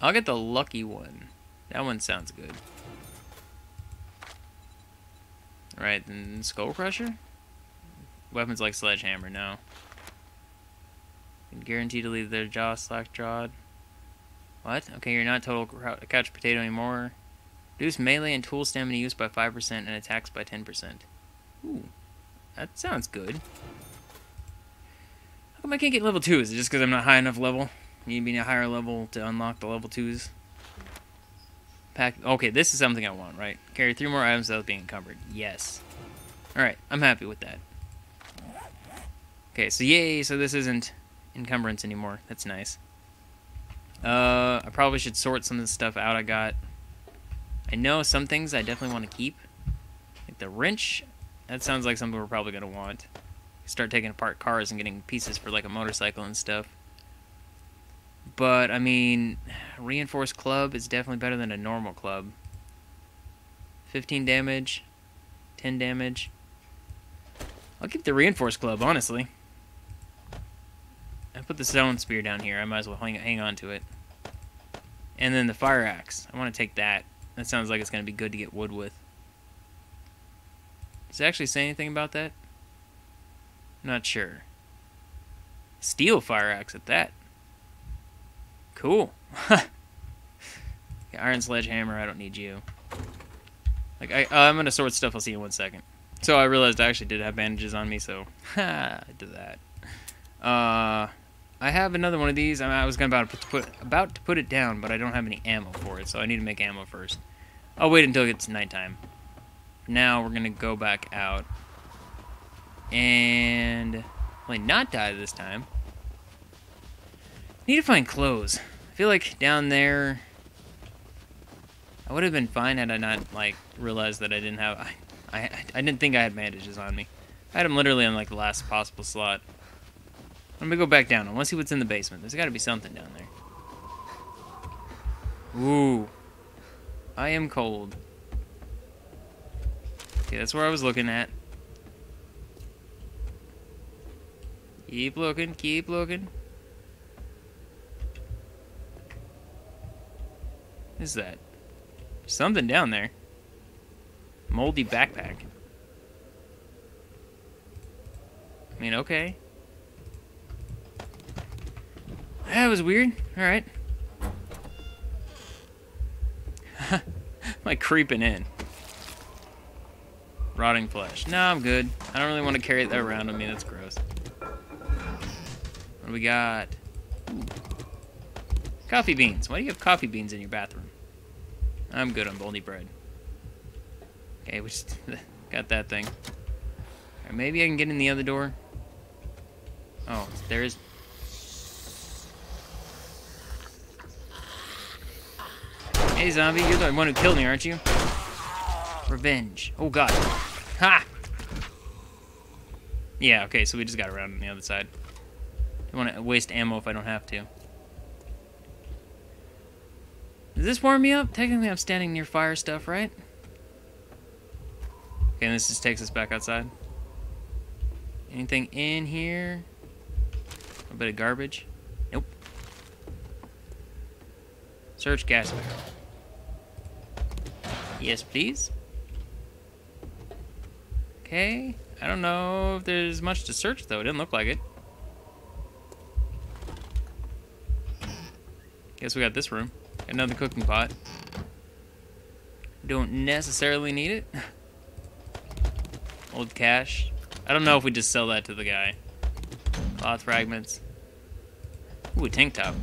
I'll get the lucky one. That one sounds good. Alright, then Skull Crusher? Weapons like Sledgehammer, no. Guaranteed to leave their jaw slack jawed. What? Okay, you're not total couch potato anymore. Reduce melee and tool stamina use by 5% and attacks by 10%. Ooh, that sounds good. How come I can't get level 2? Is it just because I'm not high enough level? You need to be a higher level to unlock the level 2s? Pack. Okay, this is something I want, right? Carry three more items without being encumbered. Yes. Alright, I'm happy with that. Okay, so yay, so this isn't encumbrance anymore. That's nice. Uh, I probably should sort some of the stuff out I got. I know some things I definitely want to keep. Like the wrench, that sounds like something we're probably going to want. Start taking apart cars and getting pieces for like a motorcycle and stuff. But, I mean, reinforced club is definitely better than a normal club. 15 damage, 10 damage. I'll keep the reinforced club, honestly. I put the stone spear down here. I might as well hang, hang on to it. And then the fire axe. I want to take that. That sounds like it's going to be good to get wood with. Does it actually say anything about that? Not sure. Steel fire axe at that. Cool. Iron sledgehammer, I don't need you. Like I, I'm gonna sort stuff. I'll see you in one second. So I realized I actually did have bandages on me, so ha, I did that. Uh, I have another one of these. I was gonna about to put about to put it down, but I don't have any ammo for it, so I need to make ammo first. I'll wait until it gets nighttime. Now we're gonna go back out and well, not die this time. Need to find clothes. I feel like down there, I would have been fine had I not like realized that I didn't have. I, I, I didn't think I had bandages on me. I had them literally on like the last possible slot. I'm gonna go back down. I want to see what's in the basement. There's got to be something down there. Ooh, I am cold. Okay, that's where I was looking at. Keep looking, keep looking. What is that? something down there. Moldy backpack. I mean, okay. That was weird. Alright. like creeping in. Rotting flesh. No, I'm good. I don't really want to carry that around with me. That's gross. What do we got? Ooh. Coffee beans. Why do you have coffee beans in your bathroom? I'm good on moldy bread. Okay, we just got that thing. Right, maybe I can get in the other door. Oh, there is. Hey, zombie, you're the one who killed me, aren't you? Revenge. Oh, God. Ha! Yeah, okay, so we just got around on the other side. Don't want to waste ammo if I don't have to. Does this warm me up? Technically, I'm standing near fire stuff, right? Okay, this just takes us back outside. Anything in here? A bit of garbage? Nope. Search gas barrel. Yes, please. Okay. I don't know if there's much to search, though. It didn't look like it. Guess we got this room. Another cooking pot. Don't necessarily need it. Old cash. I don't know if we just sell that to the guy. Cloth fragments. Ooh, a tank top.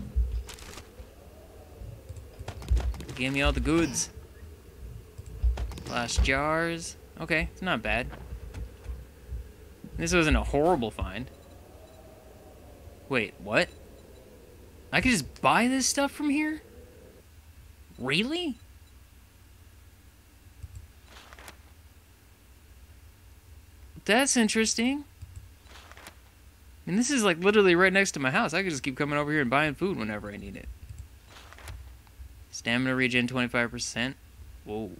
Give me all the goods. Glass jars. Okay, it's not bad. This wasn't a horrible find. Wait, what? I could just buy this stuff from here? Really? That's interesting. And this is like literally right next to my house. I could just keep coming over here and buying food whenever I need it. Stamina regen 25%. Whoa.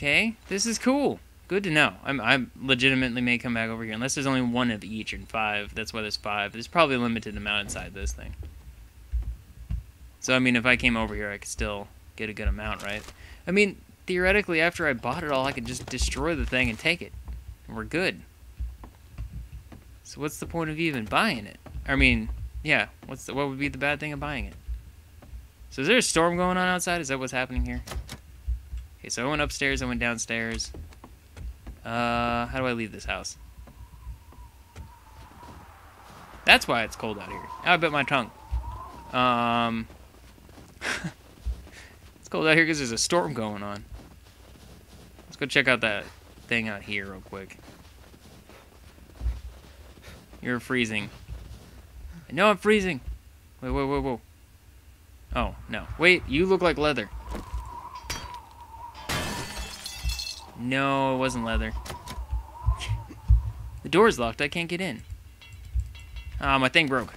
Okay, this is cool. Good to know. I'm, I legitimately may come back over here. Unless there's only one of each and five. That's why there's five. There's probably a limited amount inside this thing. So, I mean, if I came over here, I could still get a good amount, right? I mean, theoretically, after I bought it all, I could just destroy the thing and take it. And we're good. So what's the point of even buying it? I mean, yeah, what's the, what would be the bad thing of buying it? So is there a storm going on outside? Is that what's happening here? Okay, so I went upstairs, I went downstairs. Uh, how do I leave this house? That's why it's cold out here. I bit my tongue. Um, it's cold out here because there's a storm going on. Let's go check out that thing out here real quick. You're freezing. I know I'm freezing. Wait, wait, wait, wait. Oh, no. Wait, you look like leather. No, it wasn't leather. the door's locked. I can't get in. Ah, my thing broke.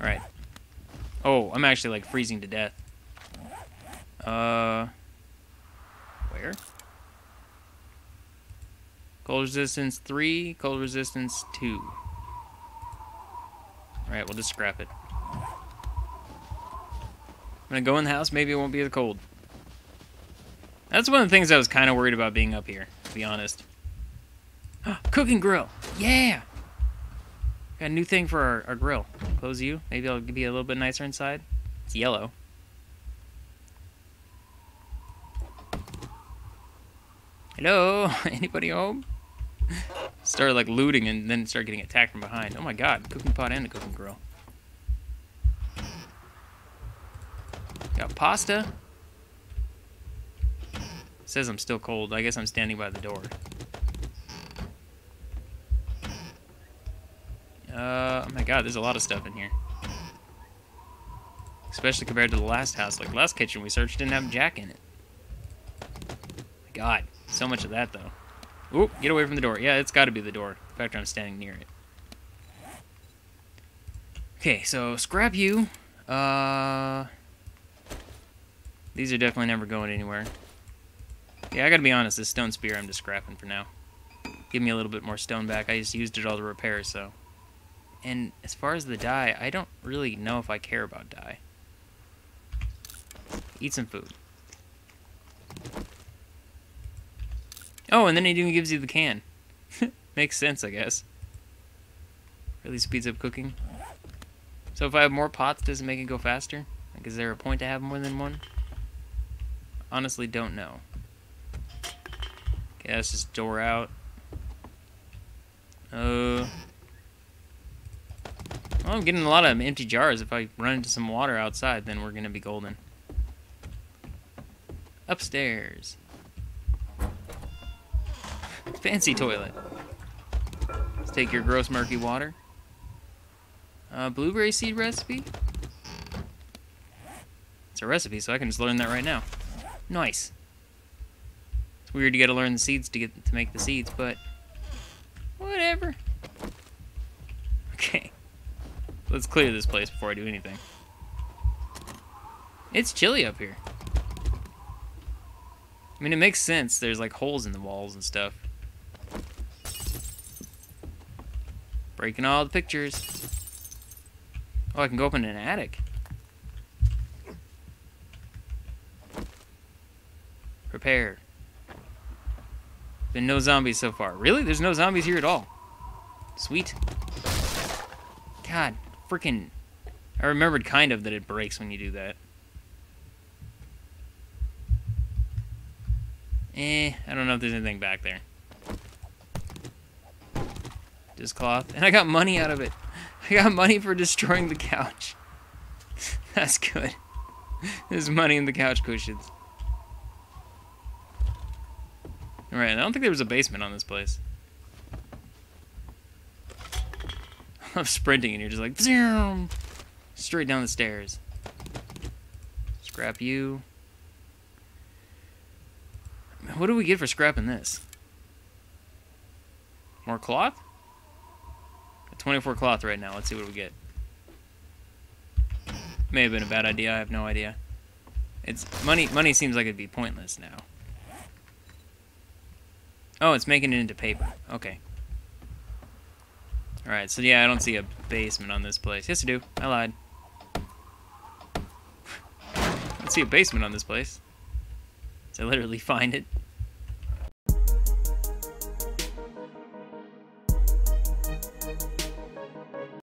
Alright. Oh, I'm actually, like, freezing to death. Uh... Where? Cold resistance 3, cold resistance 2. Alright, we'll just scrap it. I'm gonna go in the house, maybe it won't be the cold. That's one of the things I was kind of worried about being up here, to be honest. Cooking grill! Yeah! Got a new thing for our, our grill. Close you. Maybe I'll be a little bit nicer inside. It's yellow. Hello? Anybody home? Started like looting and then start getting attacked from behind. Oh my god, cooking pot and a cooking grill. Got pasta. Says I'm still cold. I guess I'm standing by the door. Uh, oh my god, there's a lot of stuff in here. Especially compared to the last house. Like, last kitchen we searched didn't have Jack in it. My god, so much of that, though. Oop, get away from the door. Yeah, it's got to be the door. In fact, I'm standing near it. Okay, so scrap you. Uh, these are definitely never going anywhere. Yeah, I gotta be honest, this stone spear I'm just scrapping for now. Give me a little bit more stone back. I just used it all to repair, so. And as far as the dye, I don't really know if I care about dye. Eat some food. Oh, and then it even gives you the can. Makes sense, I guess. Really speeds up cooking. So if I have more pots, does it make it go faster? Like, is there a point to have more than one? Honestly, don't know. Okay, that's just door out. Uh... Well, I'm getting a lot of empty jars. If I run into some water outside, then we're going to be golden. Upstairs. Fancy toilet. Let's take your gross murky water. Uh, blueberry seed recipe? It's a recipe, so I can just learn that right now. Nice. It's weird you gotta learn the seeds to get to make the seeds, but whatever. Okay. Let's clear this place before I do anything. It's chilly up here. I mean, it makes sense. There's like holes in the walls and stuff. Breaking all the pictures. Oh, I can go up in an attic. Prepare. Been no zombies so far. Really? There's no zombies here at all. Sweet. God, freaking... I remembered kind of that it breaks when you do that. Eh, I don't know if there's anything back there. Just cloth. And I got money out of it. I got money for destroying the couch. That's good. There's money in the couch cushions. Alright, I don't think there was a basement on this place. I'm sprinting and you're just like, Zoom! straight down the stairs. Scrap you. What do we get for scrapping this? More cloth? 24 cloth right now. Let's see what we get. May have been a bad idea. I have no idea. It's money. Money seems like it'd be pointless now. Oh, it's making it into paper. Okay. All right. So yeah, I don't see a basement on this place. Yes, I do. I lied. I see a basement on this place. So I literally find it.